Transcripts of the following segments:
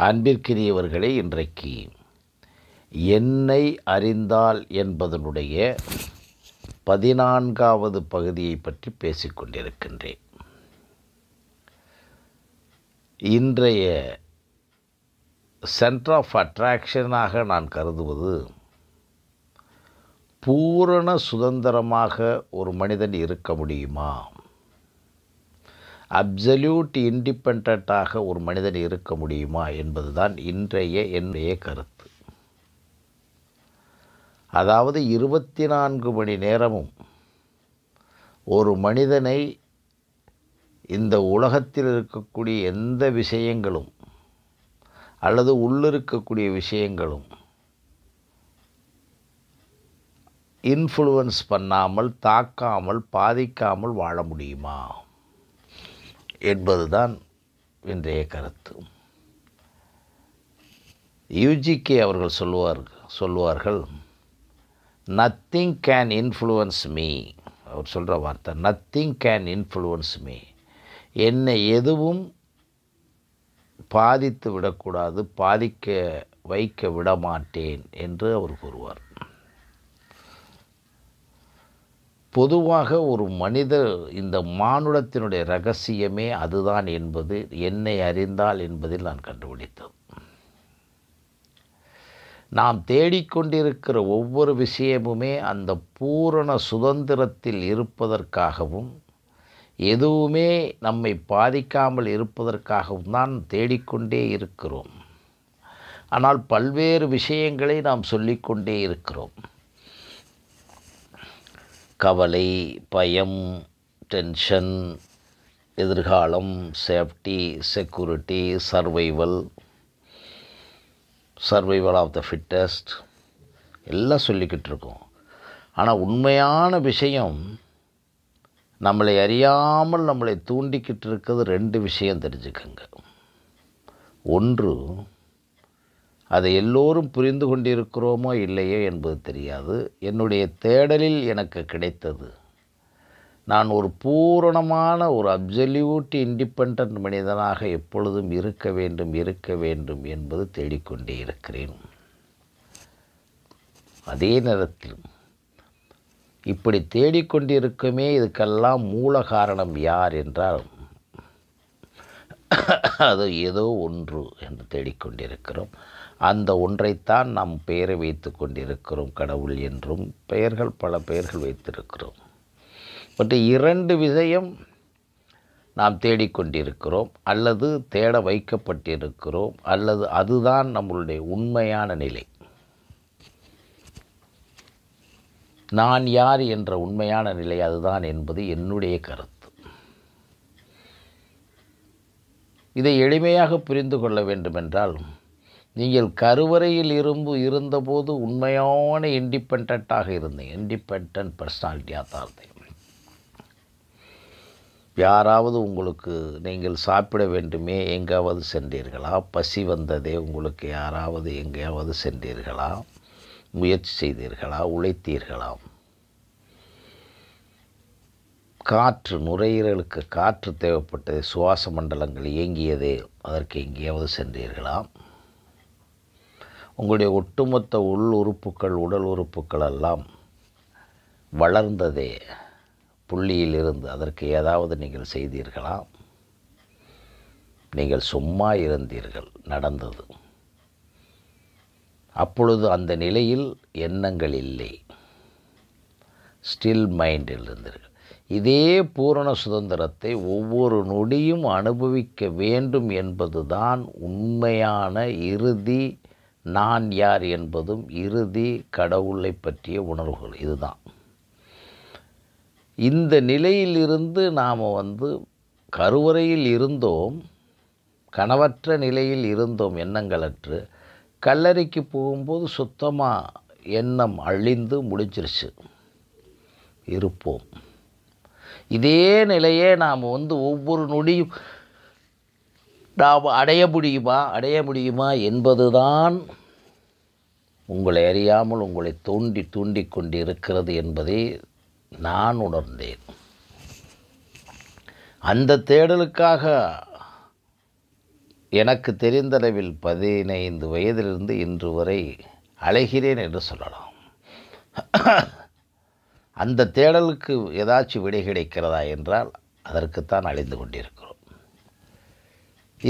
அன்பிற்கினியவர்களே இன்றைக்கு என்னை அறிந்தால் என்பதனுடைய பதினான்காவது பகுதியை பற்றி பேசிக்கொண்டிருக்கின்றேன் இன்றைய சென்டர் ஆஃப் அட்ராக்ஷனாக நான் கருதுவது பூரண சுதந்திரமாக ஒரு மனிதன் இருக்க முடியுமா? அப்சல்யூட் இண்டிபெண்ட்டாக ஒரு மனிதன் இருக்க முடியுமா என்பதுதான் இன்றைய என்னுடைய கருத்து. அதாவது இருபத்தி நான்கு மணி நேரமும் ஒரு மனிதனை இந்த உலகத்தில் இருக்கக்கூடிய எந்த விஷயங்களும் அல்லது உள்ளிருக்கக்கூடிய விஷயங்களும் இன்ஃப்ளூயன்ஸ் பண்ணாமல் தாக்காமல் பாதிக்காமல் வாழ முடியுமா? என்பதுதான் இன்றைய கருத்து. யூஜிகே அவர்கள் சொல்லுவார்கள் சொல்லுவார்கள் நத்திங் கேன் இன்ஃப்ளூவன்ஸ் மீ அவர் சொல்கிற வார்த்தை நத்திங் கேன் இன்ஃப்ளூவன்ஸ் மீ என்னை எதுவும் பாதித்து விடக்கூடாது பாதிக்க வைக்க விட மாட்டேன் என்று அவர் கூறுவார். பொதுவாக ஒரு மனிதர் இந்த மானுடத்தினுடைய ரகசியமே அதுதான் என்பது என்னை அறிந்தால் என்பதில் நான் கண்டுபிடித்தது நாம் தேடிக்கொண்டிருக்கிற ஒவ்வொரு விஷயமுமே அந்த பூரண சுதந்திரத்தில் இருப்பதற்காகவும் எதுவுமே நம்மை பாதிக்காமல் இருப்பதற்காகவும் தான் தேடிக்கொண்டே இருக்கிறோம். ஆனால் பல்வேறு விஷயங்களை நாம் சொல்லிக்கொண்டே இருக்கிறோம். கவலை பயம் டென்ஷன் எதிர்காலம் safety security survival survival of the fittest எல்லாம் சொல்லிக்கிட்டு இருக்கோம். ஆனால் உண்மையான விஷயம் நம்மளை அறியாமல் நம்மளை தூண்டிக்கிட்டு இருக்கிறது ரெண்டு விஷயம் தெரிஞ்சுக்கங்க. ஒன்று அதை எல்லோரும் புரிந்து கொண்டிருக்கிறோமோ இல்லையோ என்பது தெரியாது. என்னுடைய தேடலில் எனக்கு கிடைத்தது. நான் ஒரு பூரணமான ஒரு அப்சல்யூட் இண்டிபெண்ட் மனிதனாக எப்பொழுதும் இருக்க வேண்டும் இருக்க வேண்டும் என்பது தேடிக்கொண்டே இருக்கிறேன். அதே நேரத்தில் இப்படி தேடிக்கொண்டிருக்குமே இதுக்கெல்லாம் மூல காரணம் யார் என்றால் அது ஏதோ ஒன்று என்று தேடிக்கொண்டிருக்கிறோம். அந்த ஒன்றைத்தான் நாம் பெயரை வைத்து கொண்டிருக்கிறோம் கடவுள் என்றும் பெயர்கள் பல பெயர்கள் வைத்திருக்கிறோம். பட் இரண்டு விஷயம் நாம் தேடிக்கொண்டிருக்கிறோம் அல்லது தேட வைக்கப்பட்டிருக்கிறோம் அல்லது அதுதான் நம்மளுடைய உண்மையான நிலை. நான் யார் என்ற உண்மையான நிலை அதுதான் என்பது என்னுடைய கருத்து. இதை எளிமையாக புரிந்து கொள்ள வேண்டுமென்றால் நீங்கள் கருவறையில் இரும்பு இருந்தபோது உண்மையான இண்டிபெண்ட்டாக இருந்தேன். இண்டிபெண்ட் பர்சனாலிட்டியாக தான் இருந்தேன். யாராவது உங்களுக்கு நீங்கள் சாப்பிட வேண்டுமே எங்காவது சென்றீர்களா? பசி வந்ததே உங்களுக்கு யாராவது எங்கேயாவது சென்றீர்களா? முயற்சி செய்தீர்களா? உழைத்தீர்களா? காற்று நுரையீரலுக்கு காற்று தேவைப்பட்டது சுவாச மண்டலங்கள் இயங்கியதே அதற்கு எங்கேயாவது சென்றீர்களா? உங்களுடைய ஒட்டுமொத்த உள் உறுப்புகள் உடல் உறுப்புகள் எல்லாம் வளர்ந்ததே புள்ளியிலிருந்து அதற்கு ஏதாவது நீங்கள் செய்தீர்களா? நீங்கள் சும்மா இருந்தீர்கள் நடந்தது. அப்பொழுது அந்த நிலையில் எண்ணங்கள் இல்லை. ஸ்டில் மைண்டில் இருந்தீர்கள். இதே பூரண சுதந்திரத்தை ஒவ்வொரு நொடியும் அனுபவிக்க வேண்டும் என்பதுதான் உண்மையான இறுதி நான் யார் என்பதும் இறுதி கடவுளை பற்றிய உணர்வுகள். இதுதான். இந்த நிலையிலிருந்து நாம் வந்து கருவறையில் இருந்தோம் கணவற்ற நிலையில் இருந்தோம் எண்ணங்களற்று. கல்லறைக்கு போகும்போது சுத்தமாக எண்ணம் அழிந்து முடிஞ்சிருச்சு. இருப்போம். இதே நிலையே நாம் வந்து ஒவ்வொரு நொடியும் நாம் அடைய முடியுமா அடைய முடியுமா என்பதுதான் உங்களை அறியாமல் உங்களை தூண்டி தூண்டி கொண்டு இருக்கிறது என்பதை நான் உணர்ந்தேன். அந்த தேடலுக்காக எனக்கு தெரிந்தளவில் பதினைந்து வயதிலிருந்து இன்று வரை அழைகிறேன் என்று சொல்லலாம். அந்த தேடலுக்கு ஏதாச்சும் விடை கிடைக்கிறதா என்றால் அதற்குத்தான் அழிந்து கொண்டிருக்கிறோம்.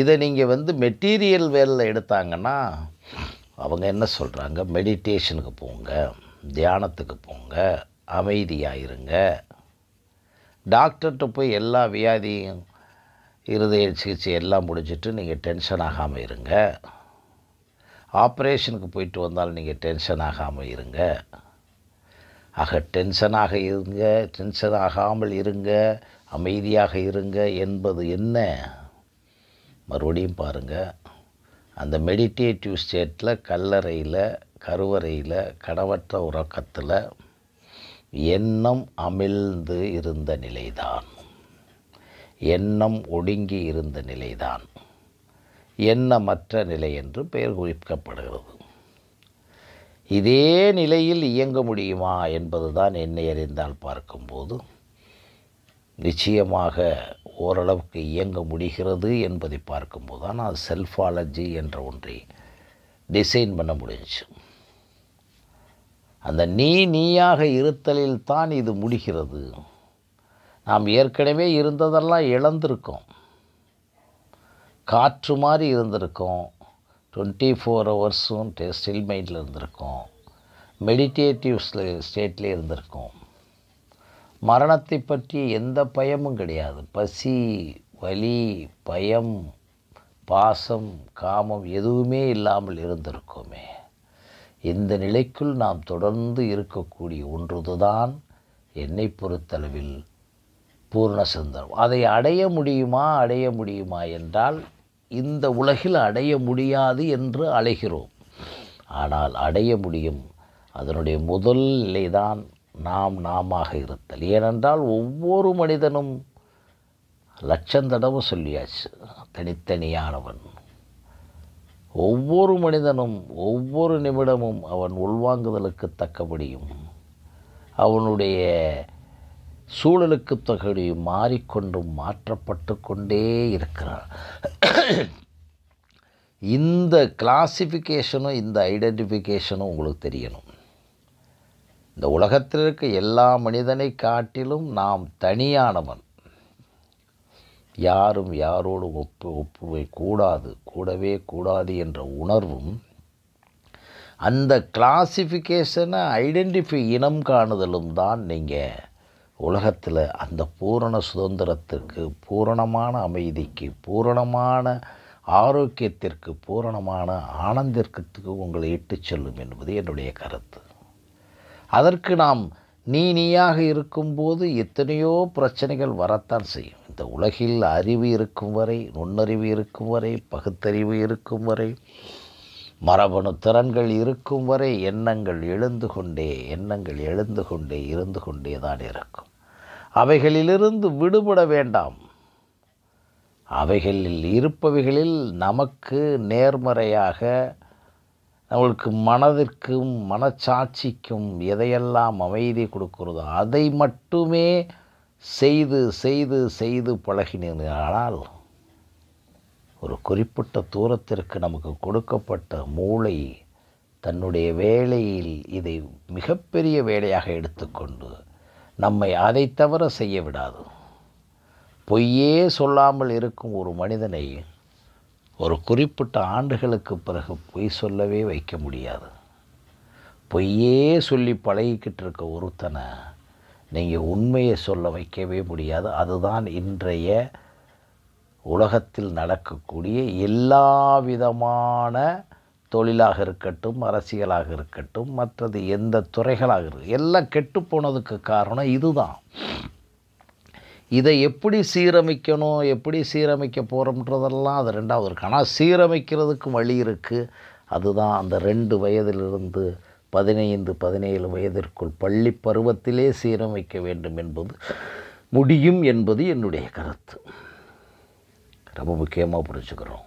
இதை நீங்கள் வந்து மெட்டீரியல் வேலில் எடுத்தாங்கன்னா அவங்க என்ன சொல்கிறாங்க மெடிடேஷனுக்கு போங்க தியானத்துக்கு போங்க அமைதியாக இருங்க டாக்டர்கிட்ட போய் எல்லா வியாதியும் இருதய சிகிச்சை எல்லாம் முடிஞ்சிட்டு நீங்கள் டென்ஷன் ஆகாமல் இருங்க. ஆப்ரேஷனுக்கு போயிட்டு வந்தாலும் நீங்கள் டென்ஷன் ஆகாமல் இருங்க. ஆக டென்ஷனாக இருங்க டென்ஷன் ஆகாமல் இருங்க அமைதியாக இருங்க என்பது என்ன? மறுபடியும் பாருங்கள் அந்த மெடிடேட்டிவ் ஸ்டேட்டில் கல்லறையில் கருவறையில் கடவற்ற உறக்கத்தில் எண்ணம் அமிழ்ந்து இருந்த நிலைதான். எண்ணம் ஒடுங்கி இருந்த நிலைதான். எண்ணமற்ற நிலை என்று பெயர் குறிப்பிக்கப்படுகிறது இதே நிலையில் இயங்க முடியுமா என்பதுதான் என்னை அறிந்தால் பார்க்கும்போது நிச்சயமாக ஓரளவுக்கு இயங்க முடிகிறது என்பதை பார்க்கும்போது தான் அது செல்ஃபாலஜி என்ற ஒன்றை டிசைன் பண்ண முடிஞ்சு அந்த நீ நீயாக இருத்தலில் தான் இது முடிகிறது. நாம் ஏற்கனவே இருந்ததெல்லாம் இழந்திருக்கோம். காற்று மாதிரி இருந்திருக்கோம். டுவெண்ட்டி ஃபோர் ஹவர்ஸும் ஸ்டில் மைண்டில் இருந்திருக்கும். மெடிடேட்டிவ் ஸ்டேட்லேயே இருந்திருக்கும். மரணத்தை பற்றி எந்த பயமும் கிடையாது. பசி வலி பயம் பாசம் காமம் எதுவுமே இல்லாமல் இருந்திருக்கோமே. இந்த நிலைக்குள் நாம் தொடர்ந்து இருக்கக்கூடிய ஒன்றுதான் என்னை பொறுத்தளவில் பூர்ண சுந்தரம் அதை அடைய முடியுமா அடைய முடியுமா என்றால் இந்த உலகில் அடைய முடியாது என்று அழைகிறோம் ஆனால் அடைய முடியும். அதனுடைய முதல் நிலைதான் நாம் நாமாக இருத்தல். ஏனென்றால் ஒவ்வொரு மனிதனும் லட்சம் தடவை சொல்லியாச்சு தனித்தனியானவன். ஒவ்வொரு மனிதனும் ஒவ்வொரு நிமிடமும் அவன் உள்வாங்குதலுக்கு தக்கபடியும் அவனுடைய சூழலுக்கு தகுதி மாறிக்கொண்டும் மாற்றப்பட்டு கொண்டே இருக்கிறான் இந்த கிளாசிஃபிகேஷனும் இந்த ஐடென்டிஃபிகேஷனும் உங்களுக்கு தெரியணும். இந்த உலகத்தில் இருக்க எல்லா மனிதனை காட்டிலும் நாம் தனியானவன். யாரும் யாரோடு ஒப்பு ஒப்புவை கூடாது கூடவே கூடாது என்ற உணர்வும் அந்த கிளாசிஃபிகேஷனை ஐடென்டிஃபை இனம் காணுதலும் தான் நீங்கள் உலகத்தில் அந்த பூரண சுதந்திரத்திற்கு பூரணமான அமைதிக்கு பூரணமான ஆரோக்கியத்திற்கு பூரணமான ஆனந்திற்கு உங்களை இட்டுச் செல்லும் என்பது என்னுடைய கருத்து. அதற்கு நாம் நீ நீயாக இருக்கும்போது எத்தனையோ பிரச்சனைகள் வரத்தான் செய்யும். இந்த உலகில் அறிவு இருக்கும் வரை நுண்ணறிவு இருக்கும் வரை பகுத்தறிவு இருக்கும் வரை மரபணு திறன்கள் இருக்கும் வரை எண்ணங்கள் எழுந்து கொண்டே எண்ணங்கள் எழுந்து கொண்டே இருந்து கொண்டே தான் இருக்கும். அவைகளிலிருந்து விடுபட வேண்டாம். அவைகளில் இருப்பவைகளில் நமக்கு நேர்மறையாக நம்மளுக்கு மனதிற்கும் மனச்சாட்சிக்கும் எதையெல்லாம் அமைதி கொடுக்கிறதோ அதை மட்டுமே செய்து செய்து செய்து பழகினால் ஒரு குறிப்பிட்ட தூரத்திற்கு நமக்கு கொடுக்கப்பட்ட மூளை தன்னுடைய வேலையில் இதை மிகப்பெரிய வேலையாக எடுத்துக்கொண்டு நம்மை அதை தவிர செய்ய விடாது. பொய்யே சொல்லாமல் இருக்கும் ஒரு மனிதனை ஒரு குறிப்பிட்ட ஆண்டுகளுக்கு பிறகு பொய் சொல்லவே வைக்க முடியாது. பொய்யே சொல்லி பழகிக்கிட்டு இருக்க ஒருத்தனை நீங்கள் உண்மையை சொல்ல வைக்கவே முடியாது. அதுதான் இன்றைய உலகத்தில் நடக்கக்கூடிய எல்லா விதமான தொழிலாக இருக்கட்டும் அரசியலாக இருக்கட்டும் மற்றது எந்த துறைகளாக இருக்கு எல்லாம் கெட்டு போனதுக்கு காரணம் இதுதான். இதை எப்படி சீரமைக்கணும் எப்படி சீரமைக்க போகிறோம்ன்றதெல்லாம் அது ரெண்டாவது இருக்குது ஆனால் சீரமைக்கிறதுக்கு வழி இருக்குது அதுதான் அந்த ரெண்டு வயதிலிருந்து பதினைந்து பதினேழு வயதிற்குள் பள்ளி பருவத்திலே சீரமைக்க வேண்டும் என்பது முடியும் என்பது என்னுடைய கருத்து. ரொம்ப முக்கியமாக புரிஞ்சுக்கிறோம்.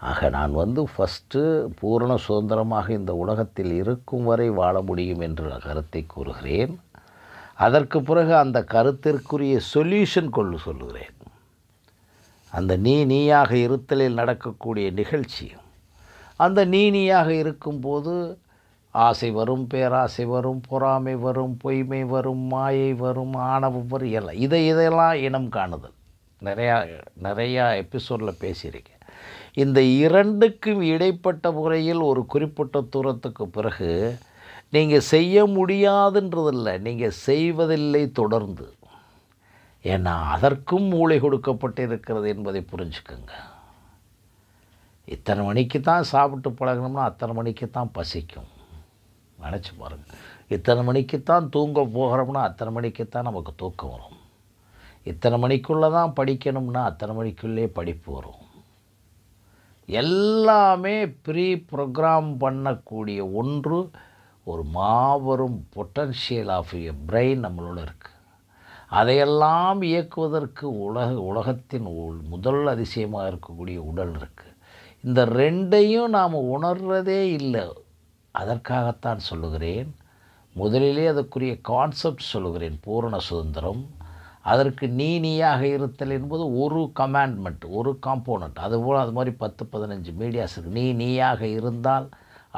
ஆக நான் வந்து ஃபஸ்ட்டு பூரண சுதந்திரமாக இந்த உலகத்தில் இருக்கும் வரை வாழ முடியும் என்ற கருத்தை கூறுகிறேன். அதற்கு பிறகு அந்த கருத்திற்குரிய சொல்யூஷன் கொள்ளு சொல்லுகிறேன். அந்த நீ நீயாக இருத்தலில் நடக்கக்கூடிய நிகழ்ச்சி அந்த நீ நீயாக இருக்கும்போது ஆசை வரும் பேராசை வரும் பொறாமை வரும் பொய்மை வரும் மாயை வரும் ஆணவம் வரும் எல்லாம் இதை இதெல்லாம் இனம் காணுதல். நிறையா நிறையா எபிசோடில் பேசியிருக்கேன். இந்த இரண்டுக்கும் இடைப்பட்ட முறையில் ஒரு குறிப்பிட்ட தூரத்துக்கு பிறகு நீங்கள் செய்ய முடியாதுன்றதில்லை நீங்கள் செய்வதில்லை தொடர்ந்து. ஏன்னா அதற்கும் மூளை கொடுக்கப்பட்டு இருக்கிறது என்பதை புரிஞ்சுக்கோங்க. இத்தனை மணிக்கு தான் சாப்பிட்டு பழகணும்னா அத்தனை மணிக்கு தான் பசிக்கும். நினச்சி பாருங்கள் இத்தனை மணிக்கு தான் தூங்க போகிறோம்னா அத்தனை மணிக்கு தான் நமக்கு தூக்கம் வரும். இத்தனை மணிக்குள்ளே தான் படிக்கணும்னா அத்தனை மணிக்குள்ளே படிப்பு வரும். எல்லாமே ப்ரீ ப்ரோக்ராம் பண்ணக்கூடிய ஒன்று ஒரு மாபெரும் பொட்டன்ஷியல் ஆஃப் எ பிரெயின் நம்மளோட இருக்குது அதையெல்லாம் இயக்குவதற்கு உலக உலகத்தின் உள்- முதல் அதிசயமாக இருக்கக்கூடிய உடல் இருக்குது இந்த ரெண்டையும் நாம் உணர்றதே இல்லை. அதற்காகத்தான் சொல்லுகிறேன். முதலிலே அதற்குரிய கான்செப்ட் சொல்லுகிறேன். பூரண சுதந்திரம். அதற்கு நீ நீயாக இருத்தல் என்பது ஒரு கமாண்ட்மெண்ட் ஒரு காம்போனண்ட் அதுபோல் அது மாதிரி பத்து பதினஞ்சு மீடியாஸ் இருக்குது நீ நீயாக இருந்தால்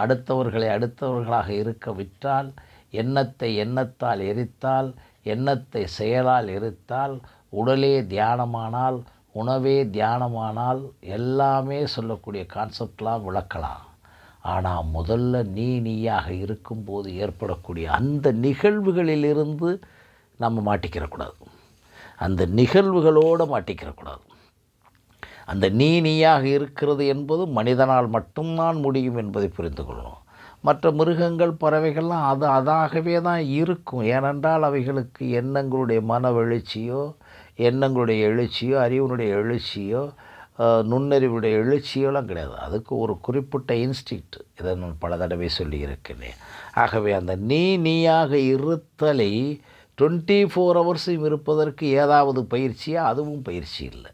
அடுத்தவர்களை அடுத்தவர்களாக இருக்க விட்டால் எண்ணத்தை எண்ணத்தால் எரித்தால் எண்ணத்தை செயலால் எரித்தால் உடலே தியானமானால் உணவே தியானமானால் எல்லாமே சொல்லக்கூடிய கான்செப்ட்லாம் விளக்கலாம். ஆனால் முதல்ல நீ நீயாக இருக்கும்போது ஏற்படக்கூடிய அந்த நிகழ்வுகளிலிருந்து நம்ம மாட்டிக்கிறக்கூடாது. அந்த நிகழ்வுகளோடு மாட்டிக்கிறக்கூடாது. அந்த நீ நீயாக இருக்கிறது என்பது மனிதனால் மட்டும்தான் முடியும் என்பதை புரிந்து கொள்ளணும். மற்ற மிருகங்கள் பறவைகள்லாம் அது அதாகவே தான் இருக்கும். ஏனென்றால் அவைகளுக்கு எண்ணங்களுடைய மன எழுச்சியோ எண்ணங்களுடைய எழுச்சியோ அறிவுனுடைய எழுச்சியோ நுண்ணறிவுடைய எழுச்சியோலாம் கிடையாது. அதுக்கு ஒரு குறிப்பிட்ட இன்ஸ்டிக்ட் இதை நான் பல தடவை சொல்லியிருக்கிறேன். ஆகவே அந்த நீ நீயாக இருத்தலை டுவெண்ட்டி ஃபோர் ஹவர்ஸும் இருப்பதற்கு ஏதாவது பயிற்சியா? அதுவும் பயிற்சி இல்லை.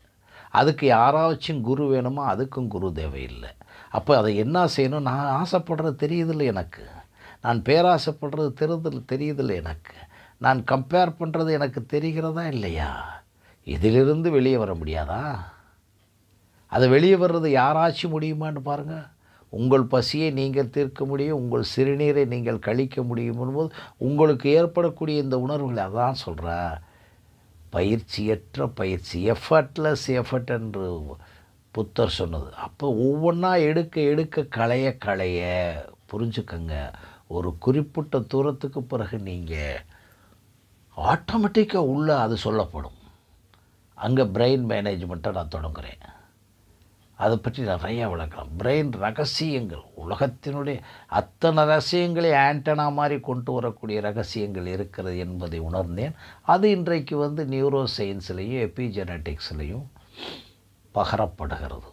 அதுக்கு யாராச்சும் குரு வேணுமோ? அதுக்கும் குரு தேவையில்லை. அப்போ அதை என்ன செய்யணும்? நான் ஆசைப்படுறது தெரியுதில்லை எனக்கு. நான் பேராசைப்படுறது தெரிதல் தெரியுதில்லை எனக்கு. நான் கம்பேர் பண்ணுறது எனக்கு தெரிகிறதா இல்லையா? இதிலிருந்து வெளியே வர முடியாதா? அது வெளியே வர்றது யாராச்சும் முடியுமான்னு பாருங்கள் உங்கள் பசியை நீங்கள் தீர்க்க முடியும் உங்கள் சிறுநீரை நீங்கள் கழிக்க முடியும் என்பது உங்களுக்கு ஏற்படக்கூடிய இந்த உணர்வுகளை. அதான் சொல்கிறேன் பயிற்சியற்ற பயிற்சி எஃபர்ட்லெஸ் எஃபர்ட் என்று புத்தர் சொன்னது. அப்போ ஒவ்வொன்றா எடுக்க எடுக்க களைய களைய புரிஞ்சுக்கங்க. ஒரு குறிப்பிட்ட தூரத்துக்கு பிறகு நீங்கள் ஆட்டோமேட்டிக்காக உள்ளே அது சொல்லப்படும். அங்கே பிரெயின் மேனேஜ்மெண்ட்டை நான் தொடங்குறேன். அதை பற்றி நிறையா விளக்கலாம். பிரெயின் ரகசியங்கள் உலகத்தினுடைய அத்தனை ரகசியங்களை ஆண்டனா மாதிரி கொண்டு வரக்கூடிய ரகசியங்கள் இருக்கிறது என்பதை உணர்ந்தேன். அது இன்றைக்கு வந்து நியூரோ சயின்ஸ்லேயும் எபிஜெனட்டிக்ஸ்லேயும் பகரப்படுகிறது.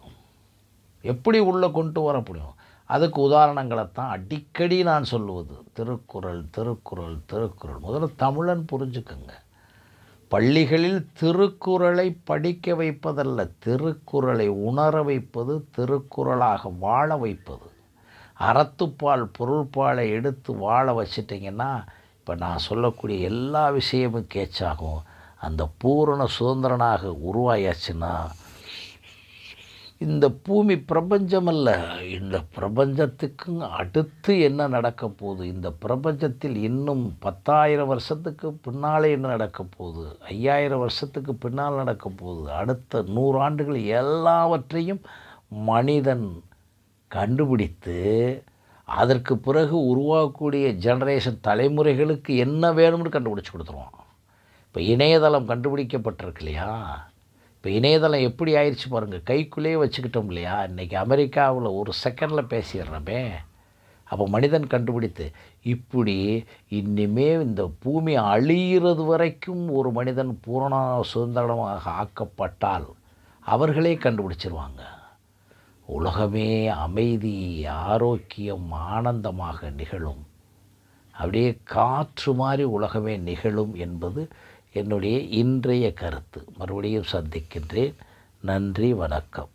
எப்படி உள்ளே கொண்டு வர முடியும்? அதுக்கு உதாரணங்களைத்தான் அடிக்கடி நான் சொல்லுவது. திருக்குறள் திருக்குறள் திருக்குறள். முதல்ல தமிழன் புரிஞ்சுக்கங்க. பள்ளிகளில் திருக்குறளை படிக்க வைப்பதல்ல திருக்குறளை உணர வைப்பது திருக்குறளாக வாழ வைப்பது. அறத்துப்பால் பொருள்பாலை எடுத்து வாழ வச்சிட்டிங்கன்னா இப்போ நான் சொல்லக்கூடிய எல்லா விஷயமும் கேட்சாகும் அந்த பூரண சுதந்திரனாக உருவாயாச்சுன்னா இந்த பூமி பிரபஞ்சம் அல்ல இந்த பிரபஞ்சத்துக்கும் அடுத்து என்ன நடக்க போகுது? இந்த பிரபஞ்சத்தில் இன்னும் பத்தாயிரம் வருஷத்துக்கு பின்னாலே என்ன நடக்க போகுது? ஐயாயிரம் வருஷத்துக்கு பின்னால் நடக்க போகுது. அடுத்த நூறாண்டுகள் எல்லாவற்றையும் மனிதன் கண்டுபிடித்து அதற்கு பிறகு உருவாகக்கூடிய ஜெனரேஷன் தலைமுறைகளுக்கு என்ன வேணும்னு கண்டுபிடிச்சி கொடுத்துருவான். இப்போ இணையதளம் கண்டுபிடிக்கப்பட்டிருக்கு இல்லையா? இப்போ இணையதளம் எப்படி ஆயிடுச்சு பாருங்கள் கைக்குள்ளேயே வச்சுக்கிட்டோம் இல்லையா? இன்றைக்கி அமெரிக்காவில் ஒரு செகண்டில் பேசிடுறோமே. அப்போ மனிதன் கண்டுபிடித்து இப்படி இன்னிமே இந்த பூமி அழியிறது வரைக்கும் ஒரு மனிதன் பூரண சுதந்திரமாக ஆக்கப்பட்டால் அவர்களே கண்டுபிடிச்சிருவாங்க. உலகமே அமைதி ஆரோக்கியம் ஆனந்தமாக நிகழும். அப்படியே காற்று மாதிரி உலகமே நிகழும் என்பது என்னுடைய இன்றைய கருத்து. மறுபடியும் சந்திக்கின்றேன். நன்றி வணக்கம்.